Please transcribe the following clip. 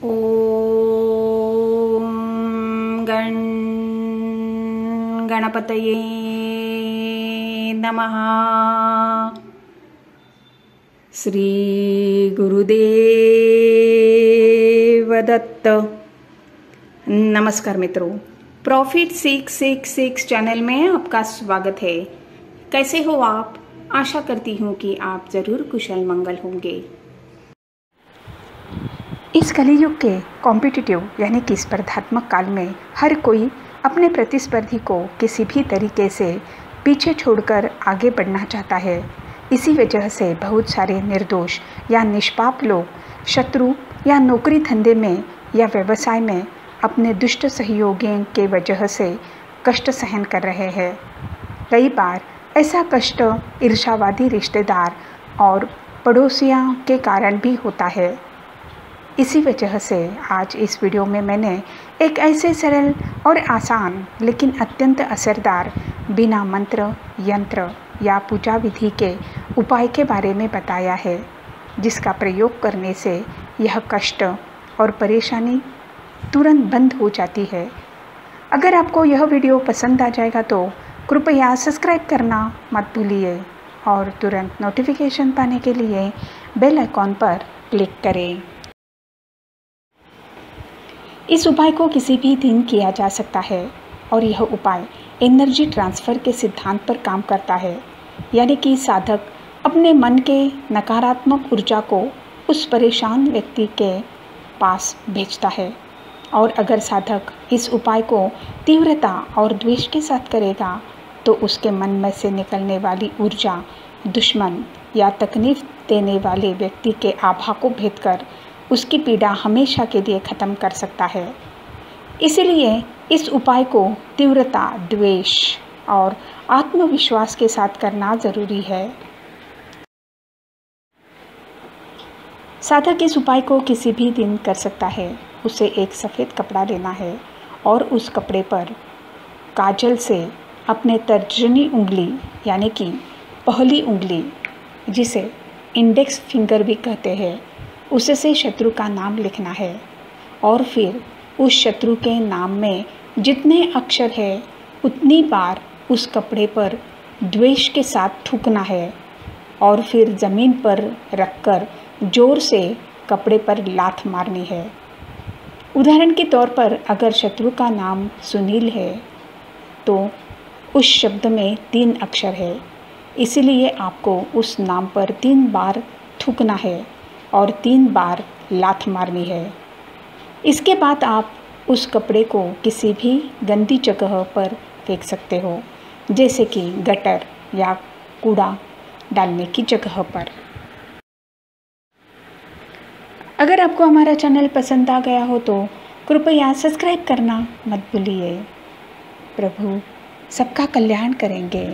ॐ गण, गणपतये नमः। श्री गुरुदेव दत्त नमस्कार मित्रों। Profit six six six channel में आपका स्वागत है। कैसे हो आप? आशा करती हूँ कि आप ज़रूर कुशल मंगल होंगे। इस कलियुग के कॉम्पिटिटिव यानी कि स्पर्धात्मक काल में हर कोई अपने प्रतिस्पर्धी को किसी भी तरीके से पीछे छोड़कर आगे बढ़ना चाहता है। इसी वजह से बहुत सारे निर्दोष या निष्पाप लोग शत्रु या नौकरी धंधे में या व्यवसाय में अपने दुष्ट सहयोगियों के वजह से कष्ट सहन कर रहे हैं। कई बार ऐसा कष्ट ईर्षावादी रिश्तेदार और पड़ोसियों के कारण भी होता है। इसी वजह से आज इस वीडियो में मैंने एक ऐसे सरल और आसान, लेकिन अत्यंत असरदार बिना मंत्र, यंत्र या पूजा विधि के उपाय के बारे में बताया है, जिसका प्रयोग करने से यह कष्ट और परेशानी तुरंत बंद हो जाती है। अगर आपको यह वीडियो पसंद आ जाएगा तो कृपया सब्सक्राइब करना मत भूलिए और तुरंत नोटिफिकेशन पाने के लिए बेल आइकॉन पर क्लिक करें। इस उपाय को किसी भी दिन किया जा सकता है और यह उपाय एनर्जी ट्रांसफ़र के सिद्धांत पर काम करता है। यानी कि साधक अपने मन के नकारात्मक ऊर्जा को उस परेशान व्यक्ति के पास भेजता है और अगर साधक इस उपाय को तीव्रता और द्वेष के साथ करेगा तो उसके मन में से निकलने वाली ऊर्जा, दुश्मन या तकलीफ़ देने वाले व्यक्ति के आभा को भेद कर उसकी पीड़ा हमेशा के लिए ख़त्म कर सकता है। इसलिए इस उपाय को तीव्रता, द्वेष और आत्मविश्वास के साथ करना ज़रूरी है। साधक इस उपाय को किसी भी दिन कर सकता है। उसे एक सफ़ेद कपड़ा लेना है और उस कपड़े पर काजल से अपने तर्जनी उंगली, यानी कि पहली उंगली, जिसे इंडेक्स फिंगर भी कहते हैं उससे शत्रु का नाम लिखना है। और फिर उस शत्रु के नाम में जितने अक्षर है, उतनी बार उस कपड़े पर द्वेष के साथ थूकना है। और फिर ज़मीन पर रखकर ज़ोर से कपड़े पर लात मारनी है। उदाहरण के तौर पर अगर शत्रु का नाम सुनील है तो उस शब्द में तीन अक्षर है। इसलिए आपको उस नाम पर तीन बार थूकना है। और तीन बार लात मारनी है। इसके बाद आप उस कपड़े को किसी भी गंदी जगह पर फेंक सकते हो, जैसे कि गटर या कूड़ा डालने की जगह पर। अगर आपको हमारा चैनल पसंद आ गया हो तो कृपया सब्सक्राइब करना मत भूलिए। प्रभु सबका कल्याण करेंगे।